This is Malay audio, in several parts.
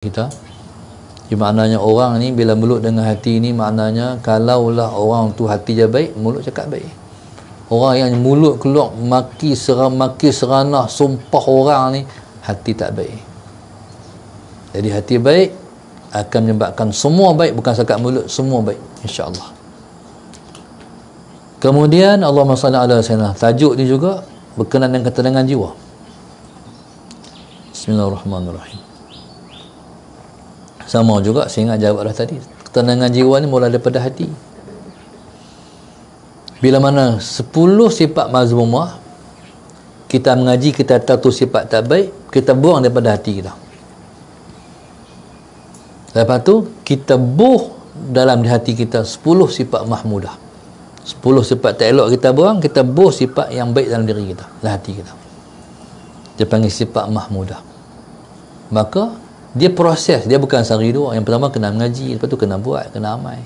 kita. Di maknanya orang ni bila mulut dengan hati ni maknanya kalaulah orang tu hati dia baik mulut cakap baik. Orang yang mulut keluar maki seram maki seranah sumpah orang ni hati tak baik. Jadi hati baik akan menyebabkan semua baik bukan sekat mulut semua baik insyaAllah. Kemudian Allah SWT tajuk ni juga berkenaan dengan ketenangan jiwa. Bismillahirrahmanirrahim sama juga saya ingat jawab dah tadi. Ketenangan jiwa ni mula daripada hati. Bila mana 10 sifat mazmumah kita mengaji kita tahu sifat tak baik kita buang daripada hati kita. Lepas tu kita buh dalam hati kita 10 sifat mahmudah. 10 sifat tak elok kita buang kita buh sifat yang baik dalam diri kita dalam hati kita. Dia panggil sifat mahmudah. Maka dia proses dia bukan sehari dua yang pertama kena mengaji lepas tu kena buat kena amal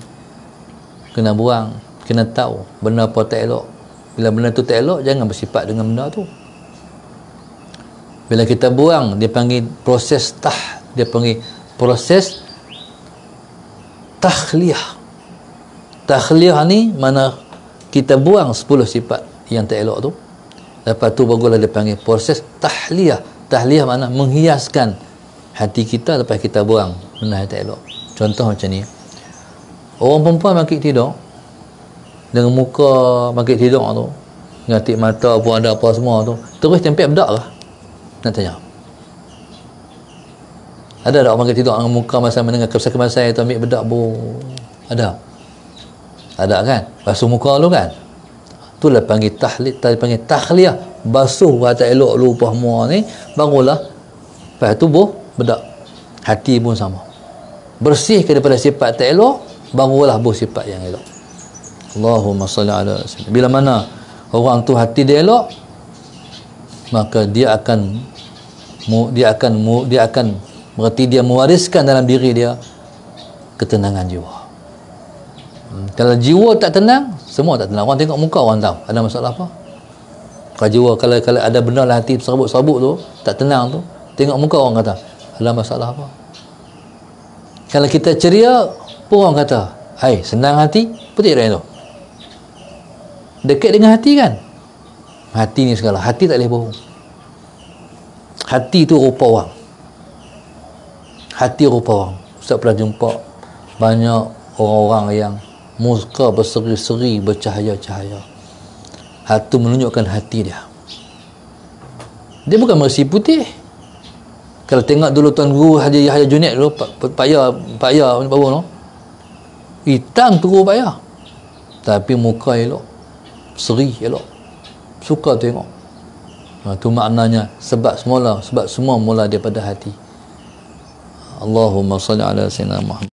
kena buang kena tahu benda apa tak elok. Bila benda tu tak elok jangan bersifat dengan benda tu. Bila kita buang dia panggil proses tah dia panggil proses tahliyah tahliyah ni mana kita buang 10 sifat yang tak elok tu. Lepas tu barulah dia panggil proses tahliyah. Tahliyah mana menghiaskan hati kita lepas kita buang benda yang tak elok? Contoh macam ni. Orang perempuan makin tidur dengan muka makin tidur tu ngatik mata pun ada apa semua tu terus tempel bedak lah. Nak tanya? Ada tak orang makin tidur dengan muka masa dengan kebasai-kebasai tu ambil bedak bu? Ada? Ada kan? Basuh muka lu kan? Tu lah panggil tahlid tadi panggil tahliyah basuh kata elok lupa semua ni barulah lepas tu bu bedak. Hati pun sama. Bersih daripada sifat tak elok barulah buh sifat yang elok. Allahumma salli ala sallam bila mana orang tu hati dia elok maka dia akan dia akan dia akan berarti dia mewariskan dalam diri dia ketenangan jiwa. Hmm, kalau jiwa tak tenang semua tak tenang. Orang tengok muka orang tahu. Ada masalah apa? Kalau jiwa kalau, kalau ada benda lah hati serabut-serabut tu tak tenang tu tengok muka orang kata ada masalah apa? Kalau kita ceria pun orang kata hai senang hati putih dah itu dekat dengan hati kan? Hati ni segala hati tak boleh bohong. Hati tu rupa orang. Hati rupa orang. Ustaz pernah jumpa banyak orang-orang yang muka berseri-seri bercahaya-cahaya. Hati menunjukkan hati dia. Dia bukan bersih putih kalau tengok dulu tuan guru Haji Yahya Junaid dulu Ya Pak Ya baru no hitam teruk Pak Ya tapi muka elok seri elok. Suka tengok. Ha, tu maknanya sebab semula sebab semua mula daripada hati. Allahumma salli ala sayyidina Muhammad